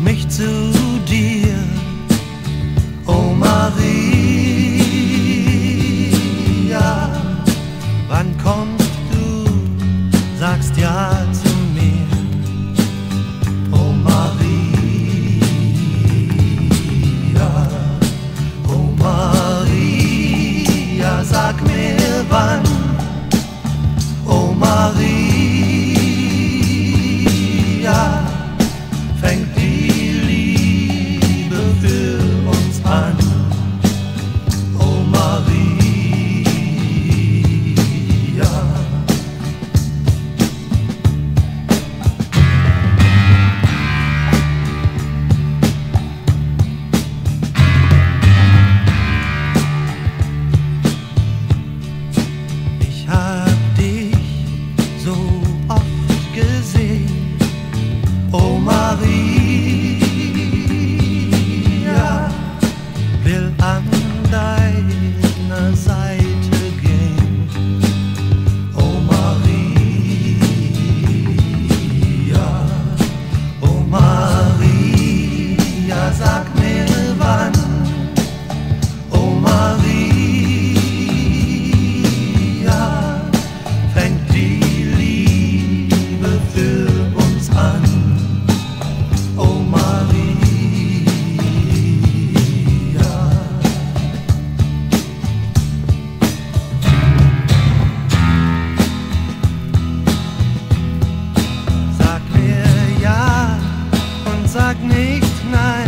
mich zu. night.